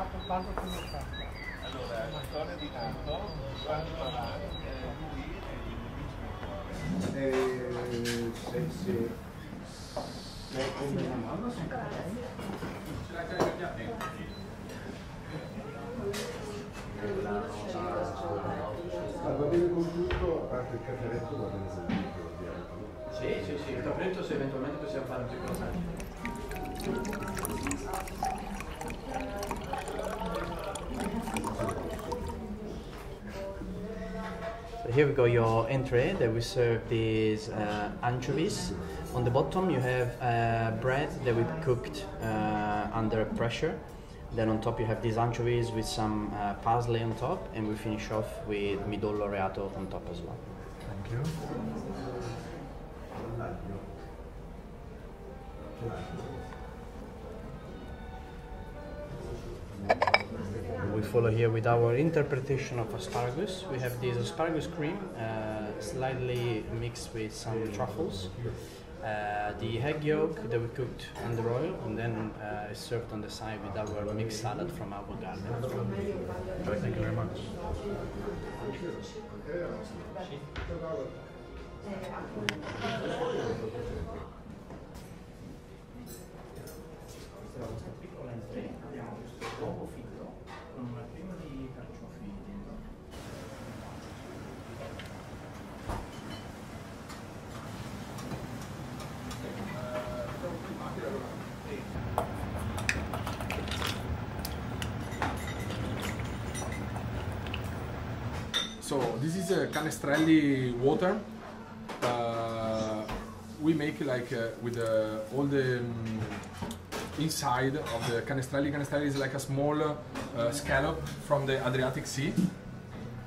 fatto un bando con fatto. Allora, la storia di Nato, Giovanni Malan, eh, lui è il vice cuore. Eh, se, se, se come la mamma sono Ce l'ha già Va bene a parte il caffèretto va bene servito. Sì, sì, sì, il caffèretto se eventualmente possiamo fare un piccolo saggio. Here we go your entree that we serve is uh, anchovies. On the bottom you have uh, bread that we cooked uh, under pressure. Then on top you have these anchovies with some uh, parsley on top and we finish off with midollo reato on top as well. Thank you. We follow here with our interpretation of asparagus. We have this asparagus cream, uh, slightly mixed with some truffles. Uh, the egg yolk that we cooked under oil and then uh, served on the side with our mixed salad from our garden. Thank you very much. Canestrelli water. Uh, we make like uh, with uh, all the um, inside of the canestrelli. Canestrelli is like a small scallop from the Adriatic Sea,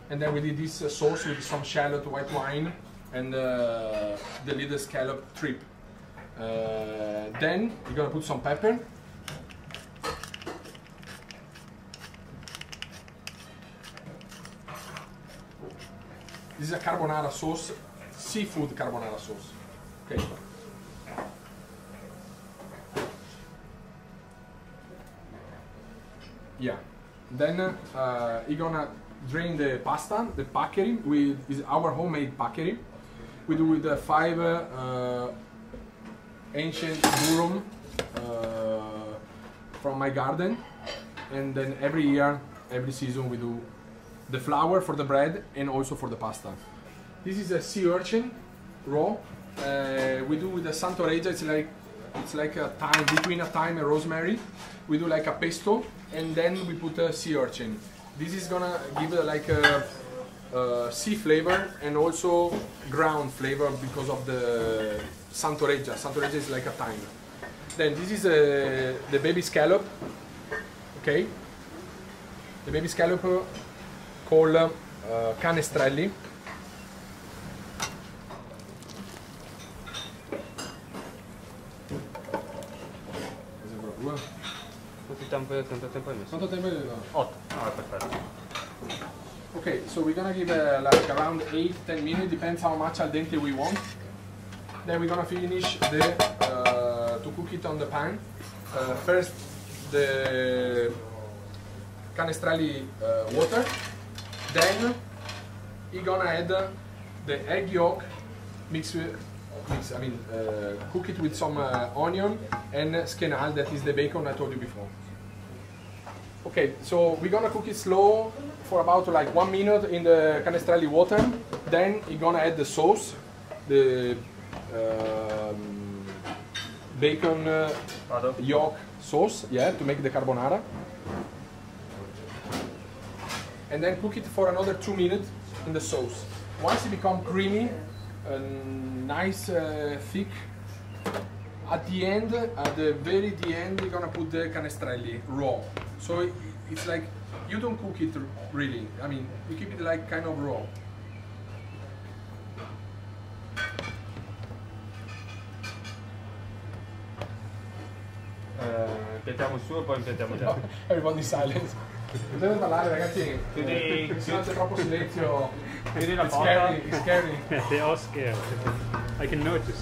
and then we did this sauce with some shallot, white wine, and the little scallop trip. Then we're gonna put some pepper. This is a carbonara sauce, seafood carbonara sauce. Okay. Yeah. Then uh, you're gonna drain the pasta, the paccheri with is our homemade paccheri. We do with the five uh, ancient durum uh, from my garden, and then every year, every season we do the flour for the bread and also for the pasta. This is a sea urchin, raw. Uh, we do with the santoreggia. It's like it's like a thyme between a thyme and rosemary. We do like a pesto, and then we put a sea urchin. This is gonna give like a, a sea flavor and also ground flavor because of the santoreggia. Santoreggia is like a thyme. Then this is uh, the baby scallop. Okay. The baby scallop called uh, canestrelli. Quanto tempo, quanto tempo hai messo? Quanto tempo hai dato? 8. Ah, perfetto. Okay, so we're gonna give uh, like around 8-10 minutes, depends how much al dente we want. Then we're gonna finish the uh, to cook it on the pan. Uh, first the canestrelli uh, water, then you're gonna add the egg yolk mix with mix, I mean uh, cook it with some uh, onion and skenal that is the bacon I told you before. Okay, so we're gonna cook it slow for about like one minute in the canestrelli water. Then you're gonna add the sauce, the um, bacon uh, yolk sauce, yeah, to make the carbonara. And then cook it for another two minutes in the sauce. Once it become creamy, and nice, uh, thick, at the end, at the very the end, you're gonna put the canestrelli raw. So it, it's like you don't cook it really. I mean, you keep it like kind of raw. Eh, impiantiamo su e poi impiantiamo già. Everybody silence. Non deve parlare ragazzi, Chiudi- eh, se no c'è troppo silenzio. Chiudi la It's porta. scary, it's scary. they are scared. I can notice.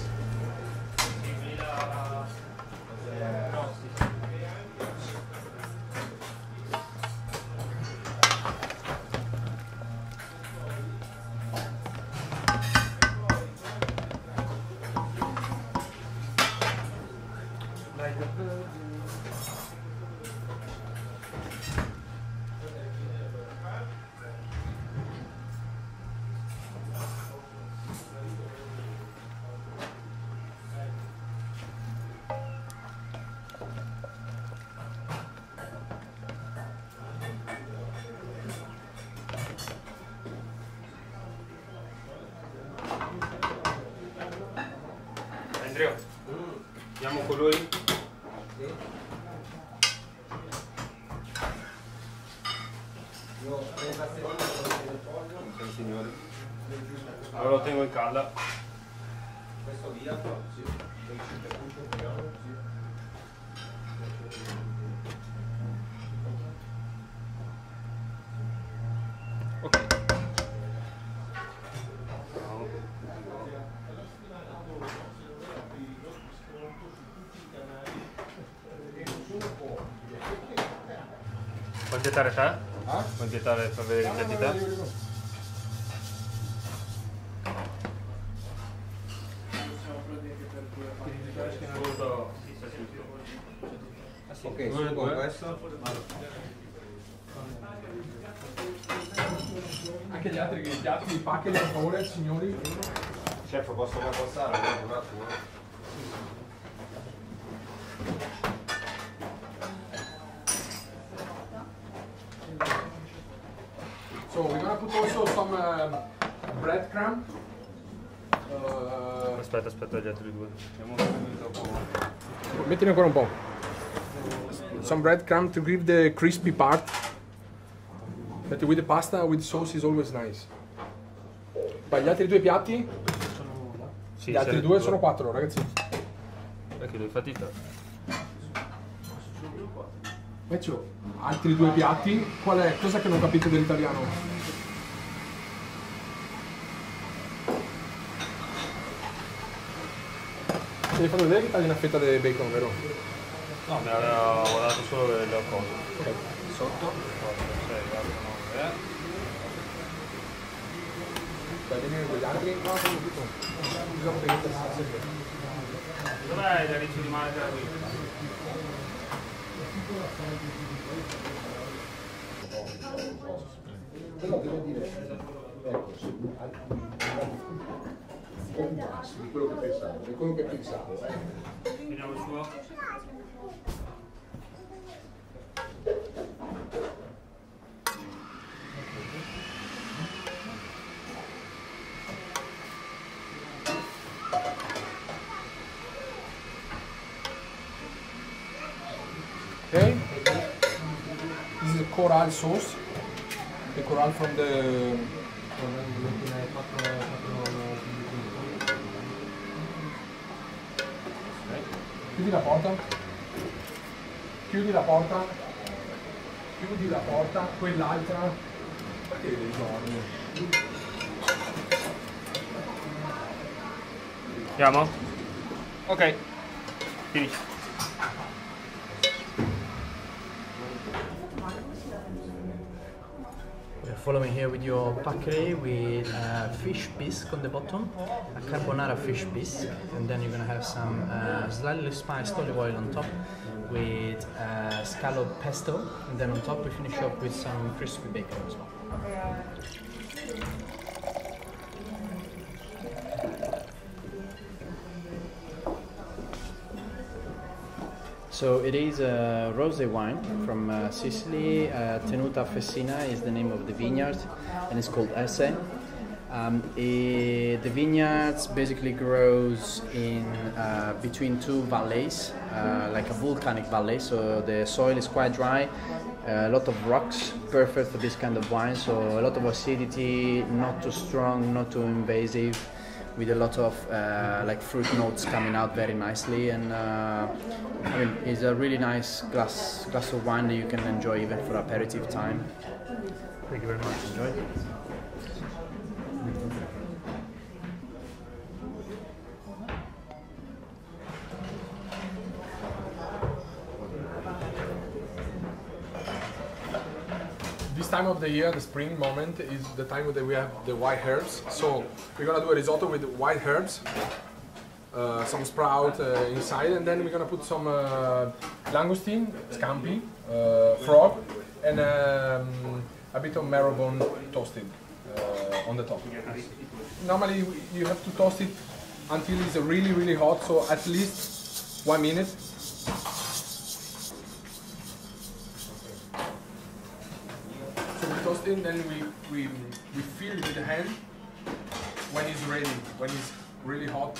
signore. Allora lo tengo in calla. Questo via? Sì. Ok. Quante tare fa? Ah? Puoi per vedere getti te? Ok, su con questo. Anche gli altri gli altri pacchi per favore, signori. Chef, posso passare un attimo? So we're gonna put also some um, breadcrumb. Uh, Aspetta, aspetta gli altri due. Mettine ancora un po'. Some breadcrumb to give the crispy part. That with the pasta with sauce is always nice. Poi gli altri due piatti, Sì, gli altri serve due sono quattro ragazzi. Perché devi fare te? Vecchio, altri due piatti, qual è? Cosa che non capite dell'italiano? Devi far vedere che tagli una fetta di bacon, vero? No, mi aveva guardato solo le, le cose. Ok. Sotto? 4, 6, 4, 9, eh. Dai, vieni con gli altri. No, sono tutto. Bisogna che. Dov'è riccio di della qui? Però devo dire, ecco, passo di quello che pensavo, di quello che pensavo. Vediamo il suo. Okay. This coral sauce. The coral from the. Chiudi la porta. Chiudi la porta. Chiudi la porta. Quell'altra. Perché devi dormire? Andiamo? Ok. Finisci. You're following here with your paccheri with uh, fish bisque on the bottom, a carbonara fish bisque, and then you're gonna have some uh, slightly spiced olive oil on top with uh, scallop pesto, and then on top we finish up with some crispy bacon as well. So it is a rosé wine from uh, Sicily. Uh, Tenuta Fessina is the name of the vineyard, and it's called Esse. Um, eh, the vineyards basically grows in uh, between two valleys, uh, like a volcanic valley. So the soil is quite dry, a lot of rocks, perfect for this kind of wine. So a lot of acidity, not too strong, not too invasive with a lot of uh, like fruit notes coming out very nicely and uh, I mean it's a really nice glass glass of wine that you can enjoy even for aperitif time. Thank you very much. Enjoy. Time of the year, the spring moment, is the time that we have the white herbs. So we're gonna do a risotto with white herbs, uh, some sprout uh, inside, and then we're gonna put some uh, langoustine, scampi, uh, frog, and um, a bit of marrow bone toasted uh, on the top. Normally you have to toast it until it's really really hot, so at least one minute. Then we, we, we feel with the hand when it's ready, when it's really hot.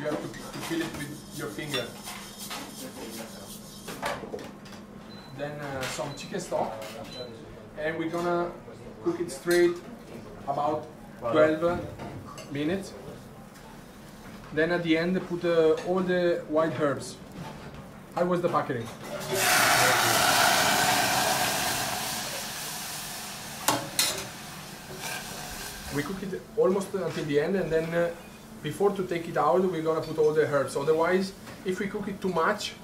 You have to, to feel it with your finger. Then uh, some chicken stock, and we're gonna cook it straight about 12 minutes. Then at the end, put uh, all the white herbs. How was the packaging? We cook it almost until the end, and then uh, before to take it out, we're gonna put all the herbs. Otherwise, if we cook it too much,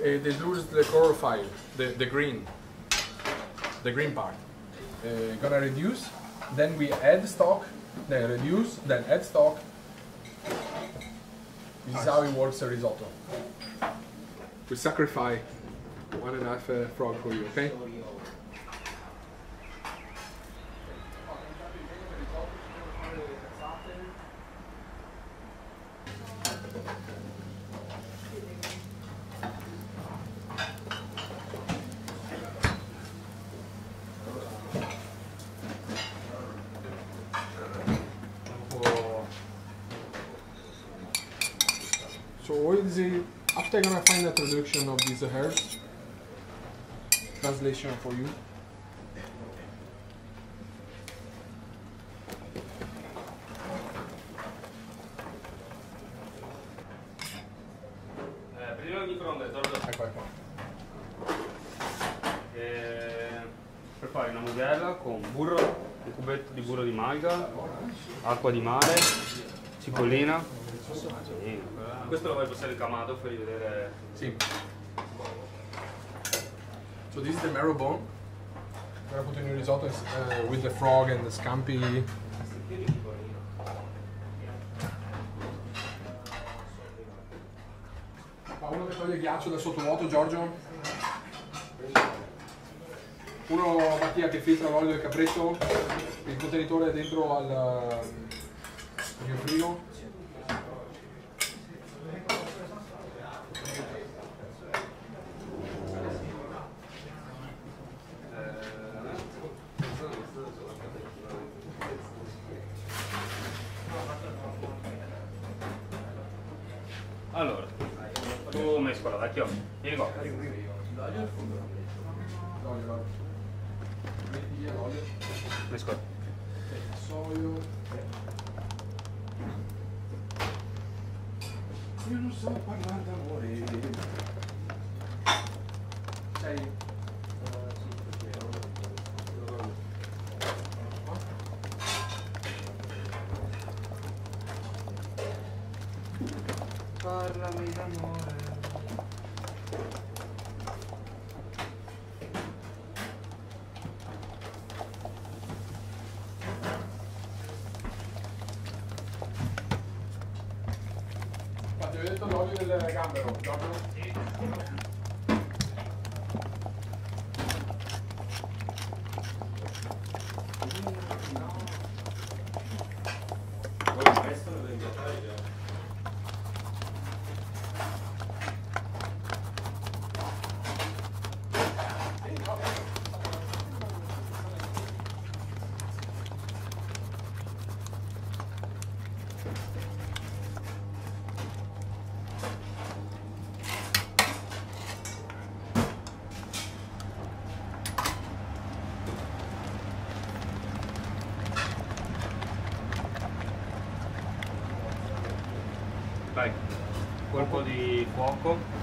uh, they lose the chlorophyll, the, the green, the green part. Uh, gonna reduce, then we add stock, then reduce, then add stock. This is how it works a risotto. We sacrifice one and a half uh, frog for you, okay? The after gonna find a traduction of these herbs translation for you. Eh, prima il microonde, torno. Ecco, ecco. Eh, prepari una modella con burro, un cubetto di burro di malga, acqua di mare, cipollina. Questo lo vai a passare il camato per rivedere. Sì. So this is the marrow bone. I'm gonna put in risotto uh, with the frog and the scampi. Uno che toglie il ghiaccio dal sottovuoto, Giorgio? Uno Mattia che filtra l'olio del capretto, il contenitore è dentro al, al mio frigo. Allora, tu mescola, vecchio. Vieni qua. L'olio, l'olio. Metti via l'olio. Mescola. Soio. Io non so parlare d'amore. Sei. Parlami d'amore. Ti ho detto l'olio del gambero, Giorgio? Vai, colpo di fuoco.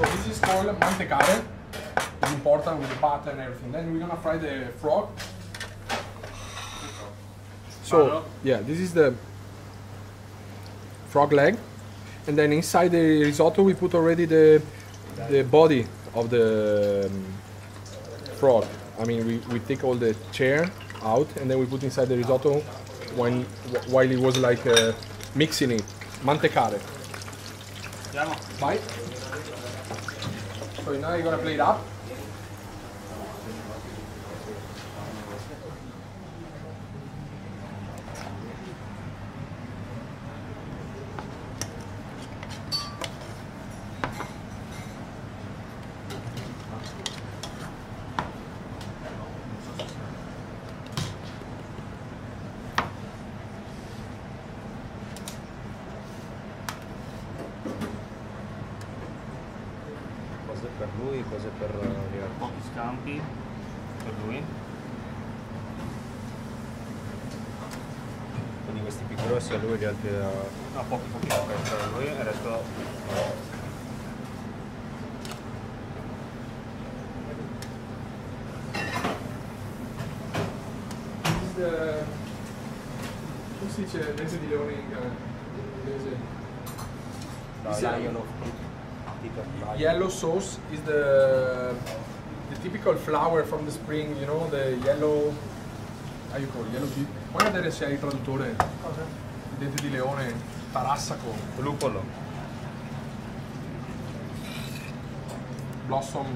So this is called mantecare. It's important with the butter and everything. Then we're gonna fry the frog. So yeah, this is the frog leg. and then inside the risotto we put already the the body of the um, frog. I mean, we, we take all the chair out and then we put inside the risotto when while it was like uh, mixing it, mantecare. Andiamo. So now you're gonna plate it up. Per lui, cose per gli altri. Pochi scampi per lui. Quindi questi più grossi a lui e gli altri a... No, pochi pochi scampi per lui e il resto come si dice mese di leone in inglese? No, lion of. Yellow sauce is the the typical flower from the spring, you know, the yellow how you call it? Yellow tea. Puoi vedere se hai il traduttore? Il dente di leone, tarassaco, lupolo. blossom.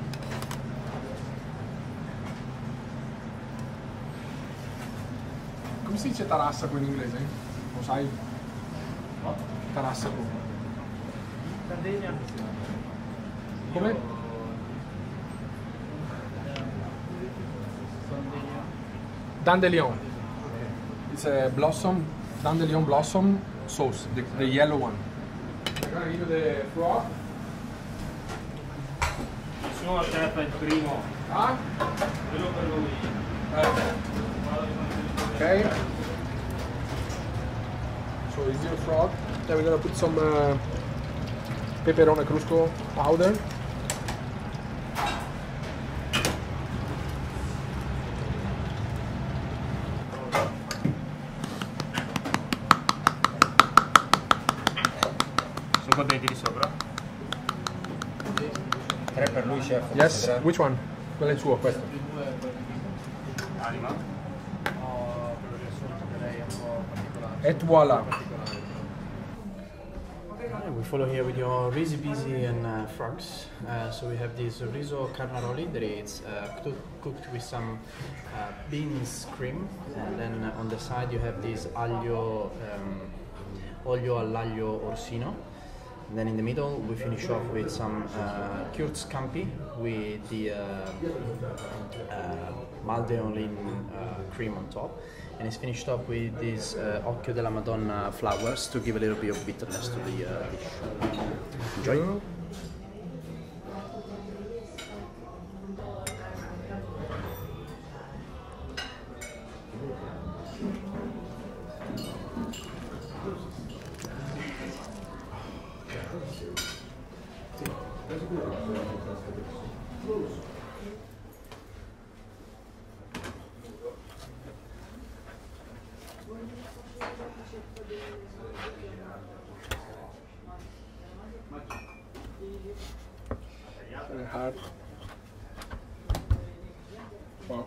Come si dice tarassaco in inglese? Lo sai? Tarassaco. Come? Dandelion. It's a blossom, dandelion blossom sauce, the, the yellow one. I'm gonna give you the frog. Nessuno accetta il primo, Ah? quello per lui. Okay. So is your frog. Then we're gonna put some uh, peperone crusco powder. Sono contenti di sopra? Tre per lui, chef. Yes. Which one? Quello è il suo, questo. Anima? No, quello riassunto che lei è un po' particolare. Et voilà. Follow here with your risi bisi and uh, frogs. Uh, so we have this riso carnaroli that is uh, cooked with some uh, beans cream, and then on the side you have this aglio, um, olio all'aglio orsino. And then in the middle we finish off with some uh, cured scampi with the uh, uh, maldeolin uh, cream on top. And it's finished off with these uh, Occhio della Madonna flowers to give a little bit of bitterness to the uh, dish. Enjoy. Hard. Wow.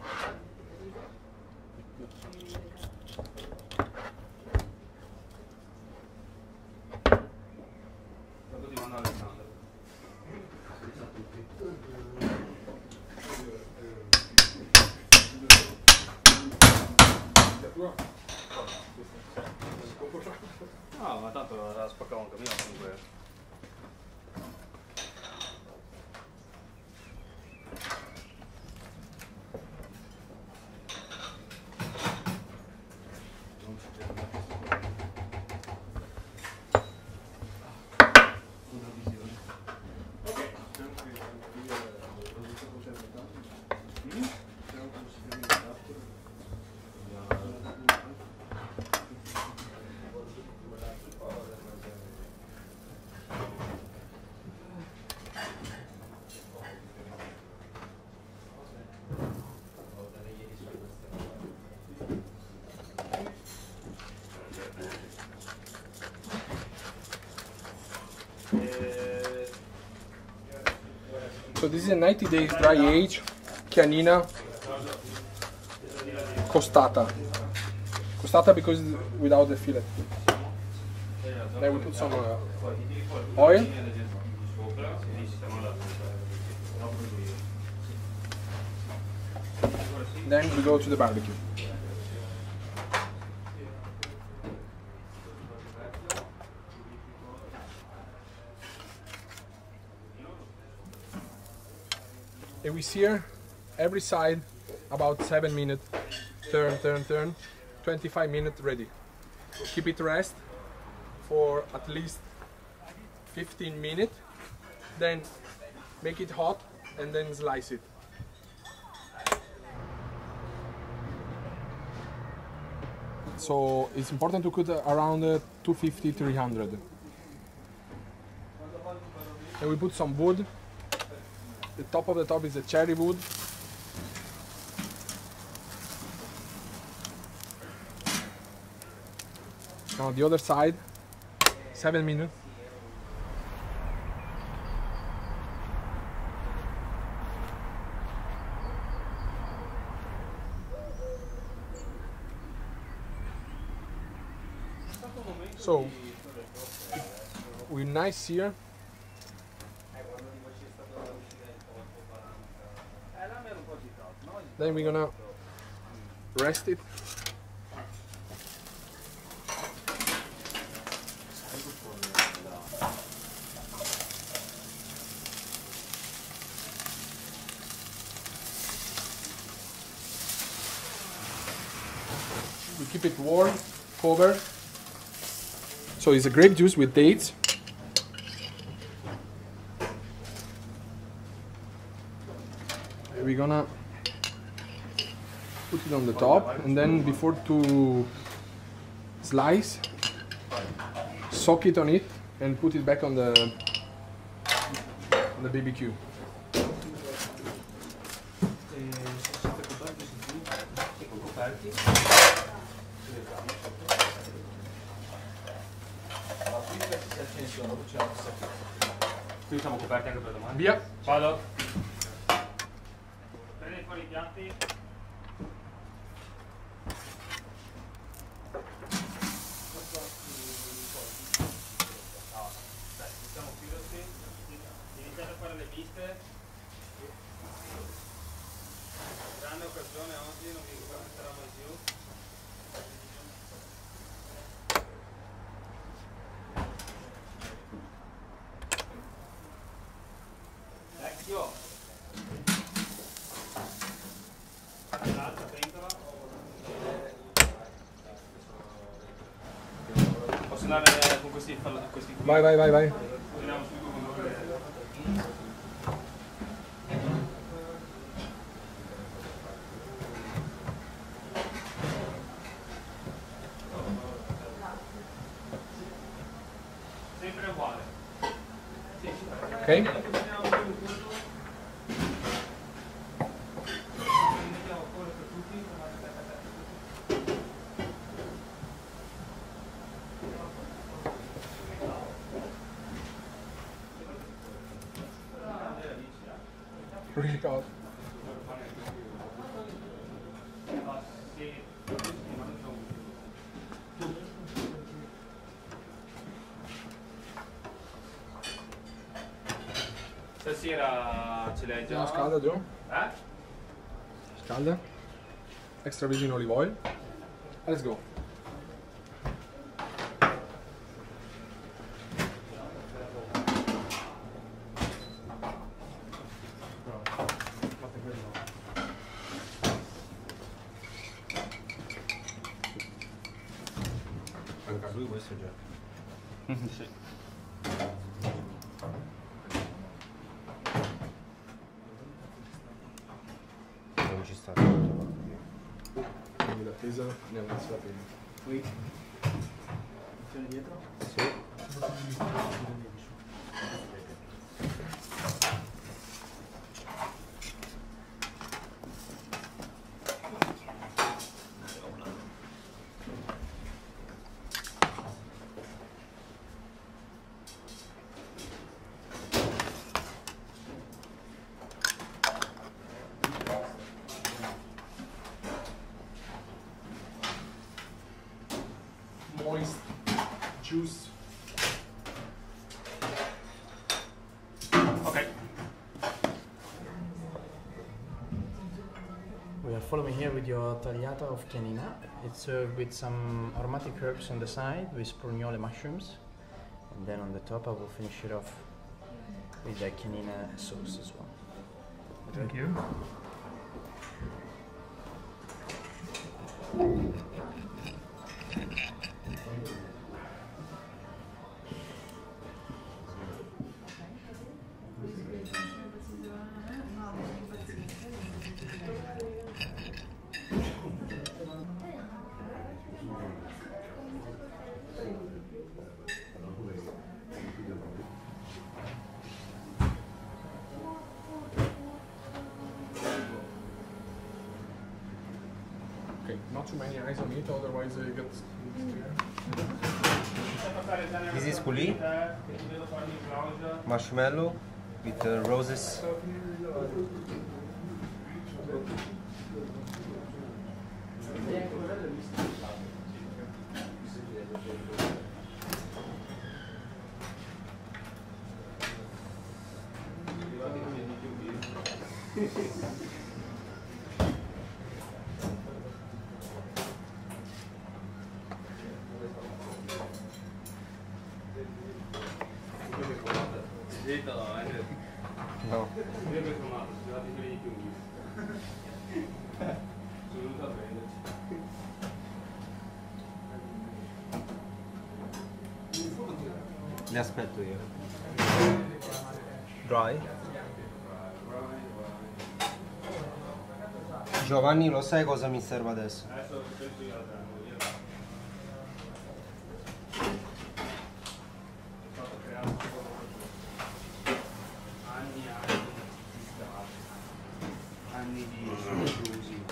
So this is a 90 days dry age Chianina costata. Costata because without the fillet. Then we put some uh, oil. Then we go to the barbecue. We sear every side about 7 minutes. Turn, turn, turn. 25 minutes ready. Keep it rest for at least 15 minutes. Then make it hot and then slice it. So it's important to cook around uh, 250 300. And we put some wood. The top of the top is a cherry wood. Now the other side, seven minutes. So we're nice here. Then we're gonna rest it. We keep it warm, covered. So it's a grape juice with dates. We're gonna it on the top and then before to slice, soak it on it and put it back on the on the BBQ. Qui siamo coperti anche per domani. Via. Vado. Prendi fuori i piatti. Viste. Grande occasione oggi, non vi sarà mai più. Vecchio. L'altra pentola. Posso andare con questi, questi? Vai, vai, vai, vai. Okay. Ce l'hai già? Andiamo scalda giù. Eh? Scalda. Extra virgin olive oil. Let's go. tesa ne sera Oui. Tu as une Oui. With your tagliata of chianina. It's served with some aromatic herbs on the side with sprugnole mushrooms. And then on the top I will finish it off with the chianina sauce as well. Thank you. Marshmallow with uh, roses. Li aspetto io. Dry. Giovanni, lo sai cosa mi serve adesso? Anni e anni di anni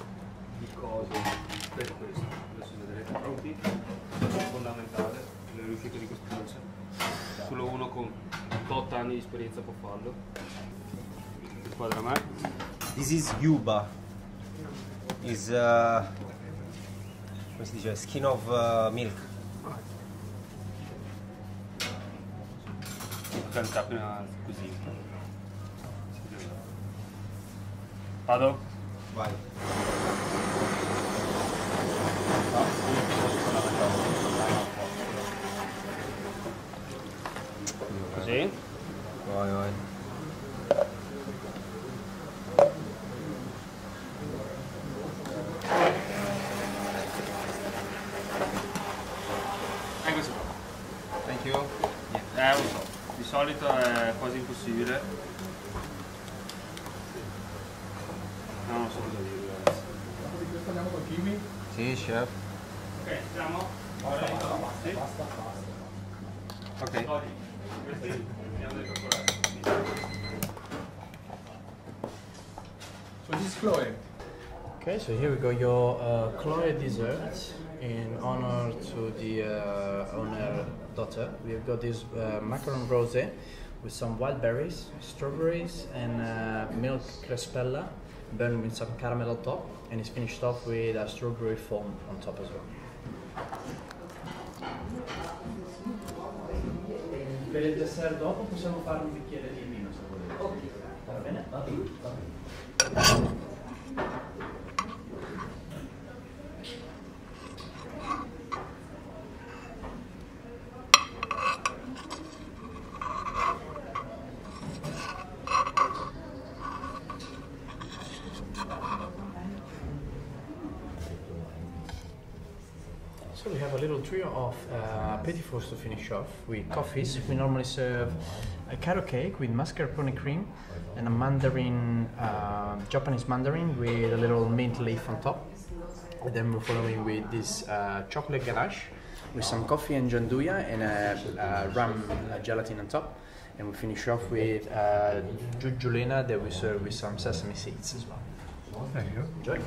di cose per questo. Adesso vedrete pronti. Fondamentale, le riuscite di dolce. Solo uno con 8 anni di esperienza può farlo. Squadra me. This is yuba. Is uh, come si dice? Skin of uh, milk. Canta prima così. Vado? Vai. Vai, vai. E questo qua. Thank you. Eh, lo so. Di solito è quasi impossibile. No, non so cosa dire adesso. Dopo di questo andiamo con Kimmy. Sì, chef. Ok, siamo? Ora sì. Ok. Togli. Questi andiamo a decorare. So this is Cloé. Okay, so here we go your uh, Cloé dessert in honor to the uh, owner daughter. We've got this uh, macaron rosé with some wild berries, strawberries, and uh, milk crespella, burned with some caramel on top, and it's finished off with a strawberry foam on top as well. Per il dessert dopo possiamo fare un bicchiere di vino se volete. Va bene? Va bene. So we have a little trio of uh, petit fours to finish off with coffees. We normally serve a carrot cake with mascarpone cream and a mandarin, uh, Japanese mandarin with a little mint leaf on top. And then we're following with this uh, chocolate ganache with some coffee and gianduja and a, a rum uh, gelatin on top. And we finish off with uh, giuggiolina that we serve with some sesame seeds as well. Thank you. Enjoy.